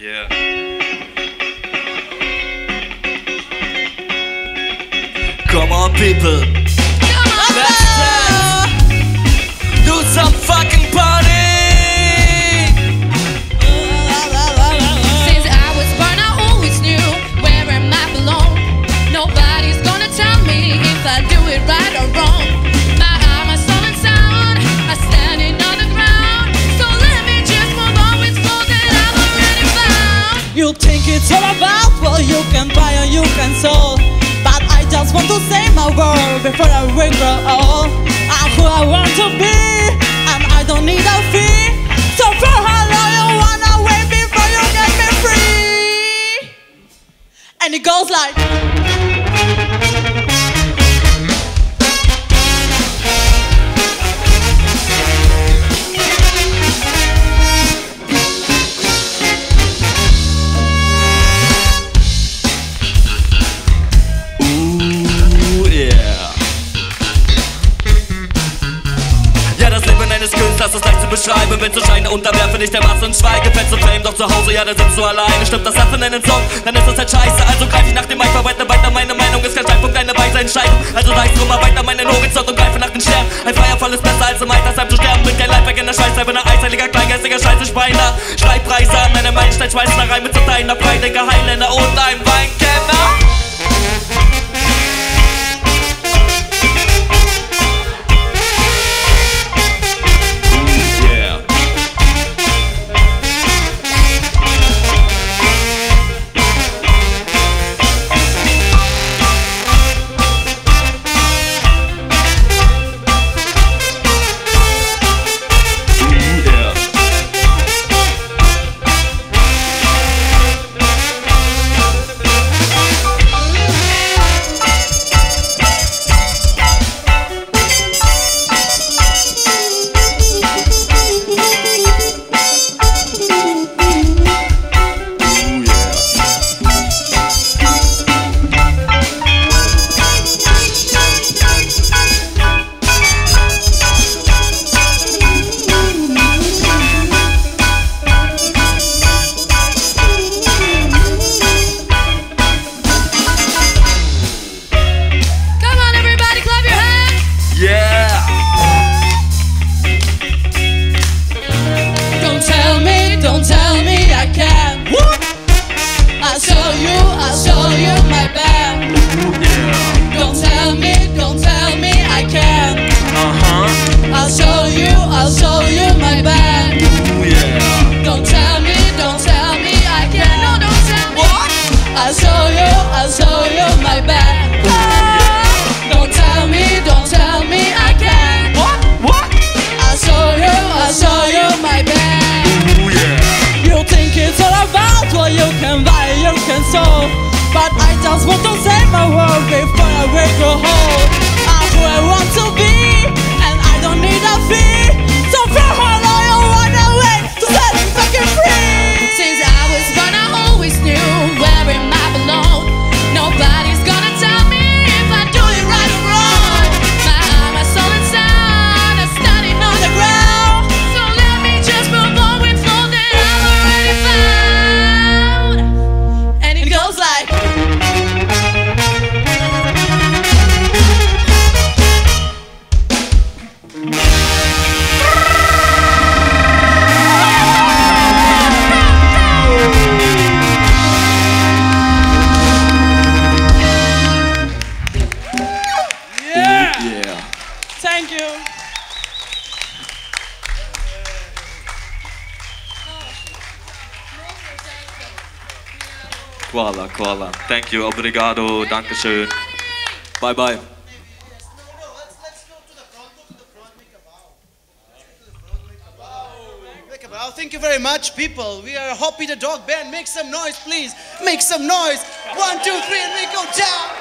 Yeah. Come on, people. Think it's all about what you can buy or you can sell. But I just want to say my word before I will grow old. I'm who I want to be, and I don't need a fee. So for how long you wanna wait before you get me free? And it goes like. Beschreiben. Wenn zu Scheine unterwerfe dich der Masse und schweige. Fällt zu Fame, doch zu Hause, ja, da sitzt du alleine. Stimmt das ab in einen Song, dann ist das halt scheiße. Also greif ich nach dem Mic, verweite weiter. Meine Meinung ist kein Streitpunkt, eine weise Entscheidung. Also reiß drum mal weiter meinen Horizont und greife nach den Sternen. Ein freier Fall ist besser als im Altersheim zu sterben. Mit kein Leib in der Scheiße, bin ein eisheiliger, kleingeistiger Scheiße, Speiner. Schreibpreise an meine Meilenstein, schweißender Reime zu deiner Freidenker, Highlander und ein Weinkenner. Show you, I'll show you my. Don't tell me, don't tell me I can't. What? What? I'll show you, I'll show you my. Ooh, yeah. You think it's all about what you can buy, you can sell. But I just want to say my word before I go home. Thank you. Koala, koala. Thank you, obrigado, dankeschön. Bye bye. Make. Thank you very much, people. We are Hoppy the Dog Band. Make some noise, please. Make some noise. One, two, three, and we go down.